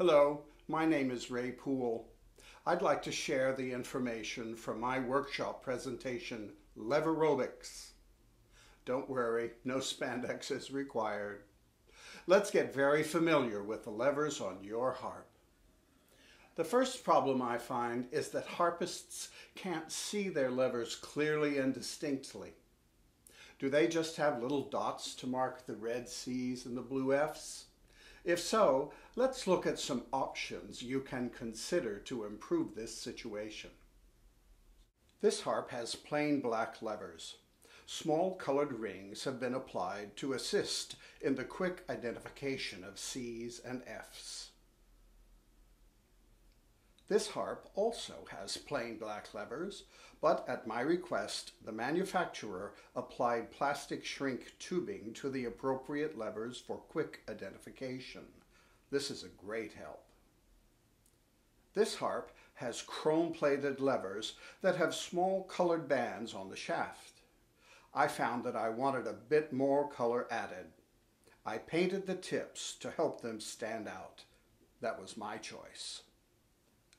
Hello, my name is Ray Pool. I'd like to share the information from my workshop presentation, Leverobics. Don't worry, no spandex is required. Let's get very familiar with the levers on your harp. The first problem I find is that harpists can't see their levers clearly and distinctly. Do they just have little dots to mark the red C's and the blue F's? If so, let's look at some options you can consider to improve this situation. This harp has plain black levers. Small colored rings have been applied to assist in the quick identification of C's and F's. This harp also has plain black levers, but at my request, the manufacturer applied plastic shrink tubing to the appropriate levers for quick identification. This is a great help. This harp has chrome-plated levers that have small colored bands on the shaft. I found that I wanted a bit more color added. I painted the tips to help them stand out. That was my choice.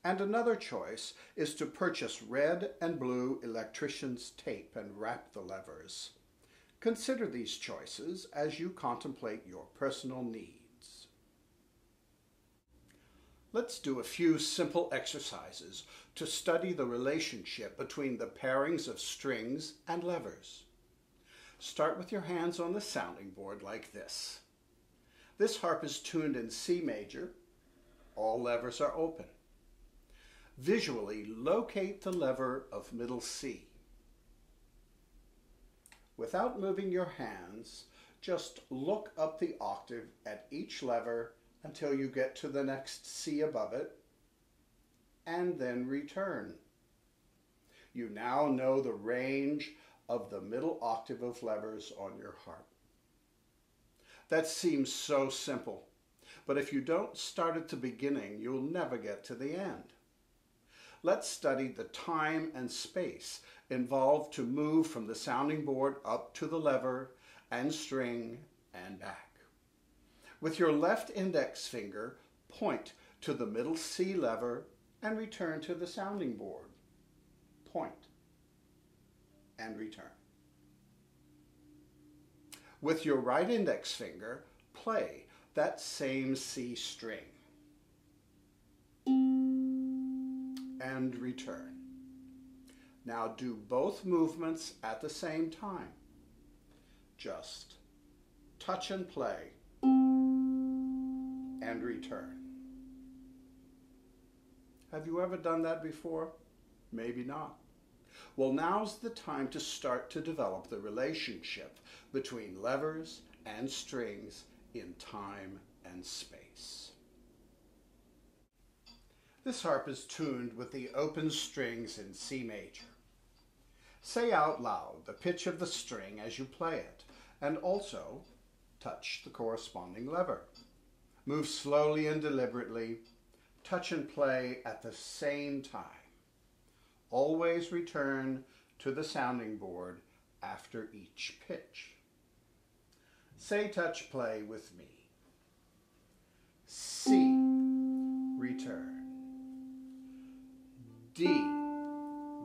And another choice is to purchase red and blue electrician's tape and wrap the levers. Consider these choices as you contemplate your personal needs. Let's do a few simple exercises to study the relationship between the pairings of strings and levers. Start with your hands on the sounding board like this. This harp is tuned in C major. All levers are open. Visually locate the lever of middle C. Without moving your hands, just look up the octave at each lever until you get to the next C above it, and then return. You now know the range of the middle octave of levers on your harp. That seems so simple, but if you don't start at the beginning, you'll never get to the end let's study the time and space involved to move from the sounding board up to the lever and string and back. With your left index finger, point to the middle C lever and return to the sounding board. Point and return. With your right index finger, play that same C string and return. Now do both movements at the same time. Just touch and play and return. Have you ever done that before? Maybe not. Well, now's the time to start to develop the relationship between levers and strings in time and space. This harp is tuned with the open strings in C major. Say out loud the pitch of the string as you play it, and also touch the corresponding lever. Move slowly and deliberately, touch and play at the same time. Always return to the sounding board after each pitch. Say touch play with me. C, return. D,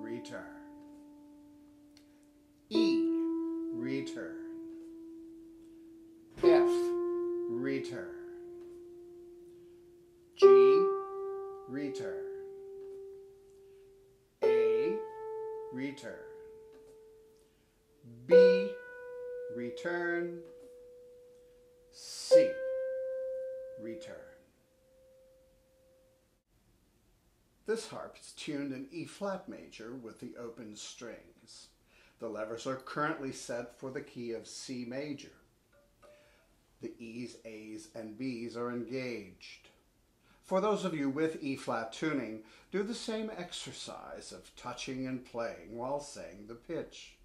return. E, return. F, return. G, return. A, return. B, return. C, return. This harp is tuned in E flat major with the open strings. The levers are currently set for the key of C major. The E's, A's, and B's are engaged. For those of you with E flat tuning, do the same exercise of touching and playing while saying the pitch.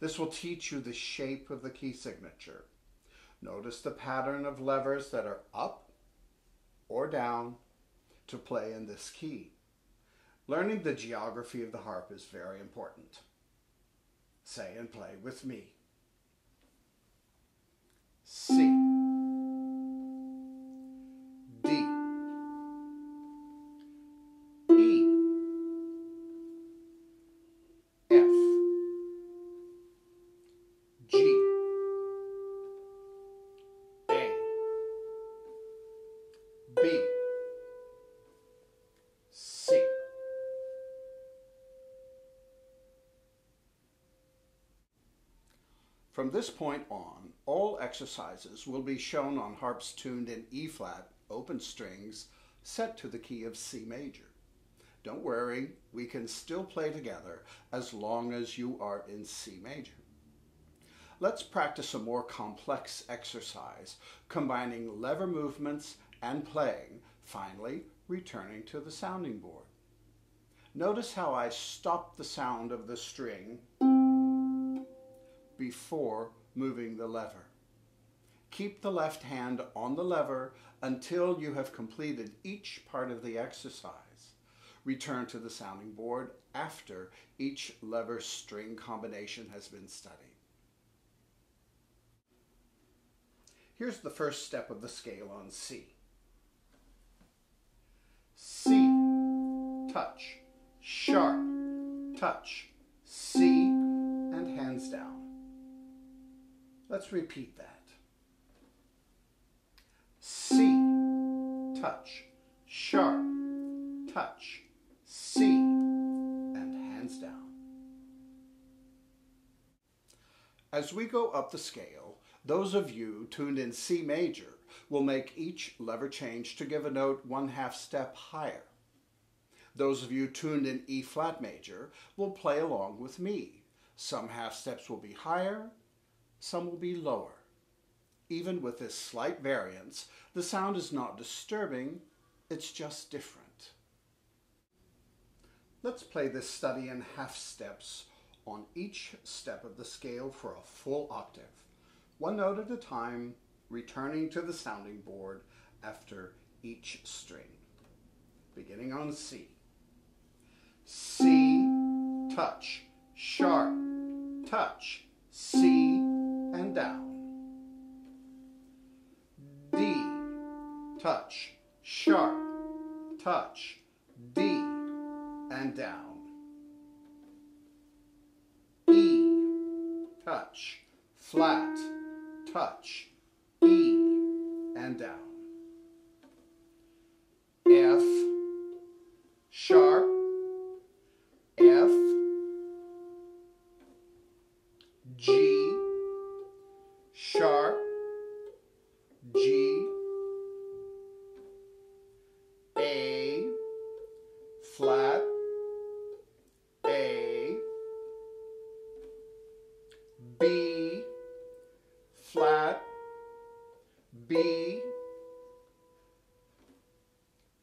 This will teach you the shape of the key signature. Notice the pattern of levers that are up or down to play in this key. Learning the geography of the harp is very important. Say and play with me. C. D. E. F. G. A. B. From this point on, all exercises will be shown on harps tuned in E-flat, open strings, set to the key of C major. Don't worry, we can still play together as long as you are in C major. Let's practice a more complex exercise, combining lever movements and playing, finally returning to the sounding board. Notice how I stop the sound of the string before moving the lever. Keep the left hand on the lever until you have completed each part of the exercise. Return to the sounding board after each lever string combination has been studied. Here's the first step of the scale on C. C, touch, sharp, touch, C, and hands down. Let's repeat that. C, touch, sharp, touch, C, and hands down. As we go up the scale, those of you tuned in C major will make each lever change to give a note one half step higher. Those of you tuned in E flat major will play along with me. Some half steps will be higher, some will be lower. Even with this slight variance, the sound is not disturbing, it's just different. Let's play this study in half steps on each step of the scale for a full octave, one note at a time, returning to the sounding board after each string. Beginning on C. C, touch, sharp, touch, C, down. D, touch, sharp, touch, D, and down. E, touch, flat, touch, E, and down. B, flat, B,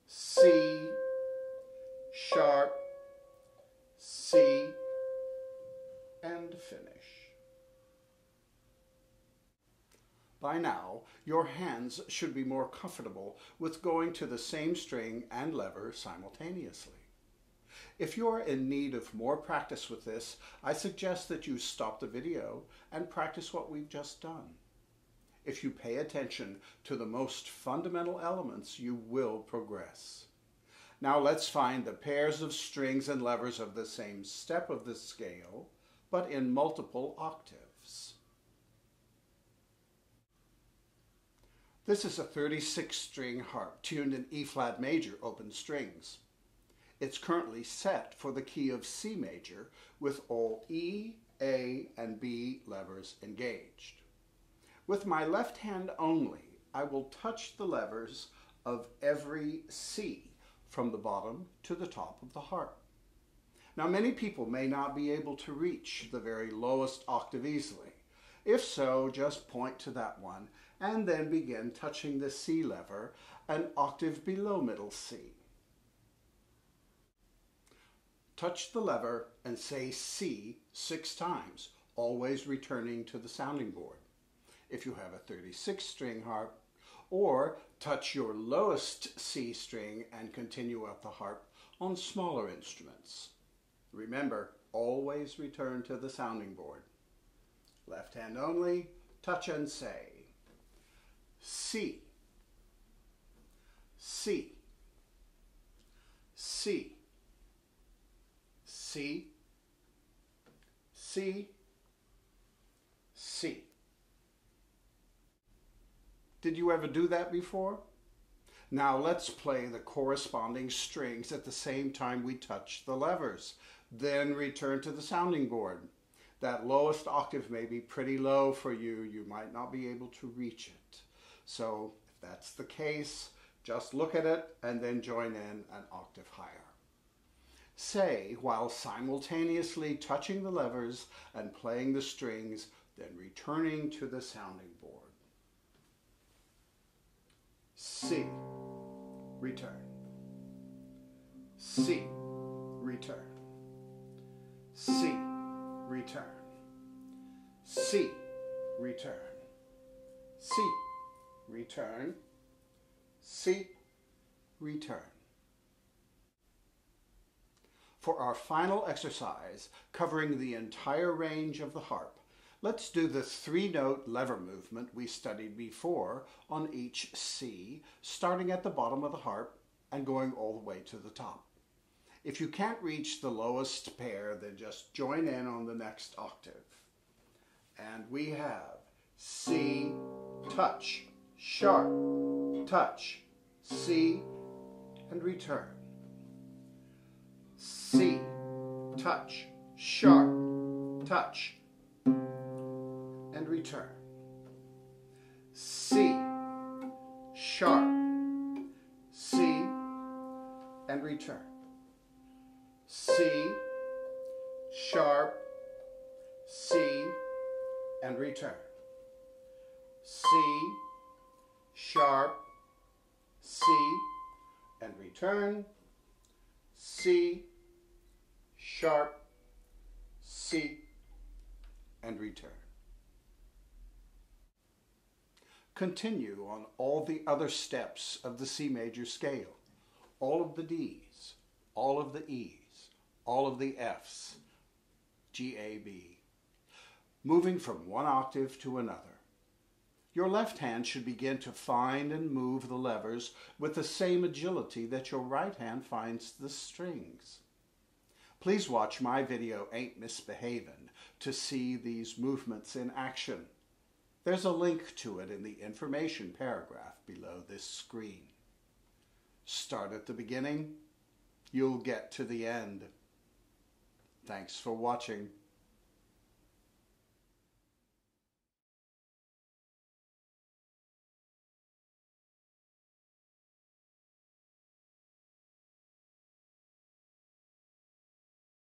C, sharp, C, and finish. By now, your hands should be more comfortable with going to the same string and lever simultaneously. If you're in need of more practice with this, I suggest that you stop the video and practice what we've just done. If you pay attention to the most fundamental elements, you will progress. Now let's find the pairs of strings and levers of the same step of the scale, but in multiple octaves. This is a 36 string harp tuned in E flat major open strings. It's currently set for the key of C major with all E, A, and B levers engaged. With my left hand only, I will touch the levers of every C from the bottom to the top of the harp. Now many people may not be able to reach the very lowest octave easily. If so, just point to that one and then begin touching the C lever an octave below middle C. Touch the lever and say C six times, always returning to the sounding board. If you have a 36 string harp, or touch your lowest C string and continue up the harp on smaller instruments. Remember, always return to the sounding board. Left hand only, touch and say. C, C, C, C, C, C. Did you ever do that before? Now let's play the corresponding strings at the same time we touch the levers. Then return to the sounding board. that lowest octave may be pretty low for you. You might not be able to reach it. So if that's the case, just look at it and then join in an octave higher. Say while simultaneously touching the levers and playing the strings, then returning to the sounding board. C, return. C, return. C, return. C, return. C, return. C, return. For our final exercise, covering the entire range of the harp, let's do the three-note lever movement we studied before on each C, starting at the bottom of the harp and going all the way to the top. If you can't reach the lowest pair, then just join in on the next octave. And we have C, touch, sharp, touch, C, and return. C, touch, sharp, touch, and return. C, sharp, C, and return. C, sharp, C, and return. C, sharp, C, and return. C, sharp, C, and return. Continue on all the other steps of the C major scale, all of the Ds, all of the E's all of the Fs, G, A, B, moving from one octave to another. Your left hand should begin to find and move the levers with the same agility that your right hand finds the strings. Please watch my video Ain't Misbehavin' to see these movements in action. There's a link to it in the information paragraph below this screen. Start at the beginning, you'll get to the end. Thanks for watching.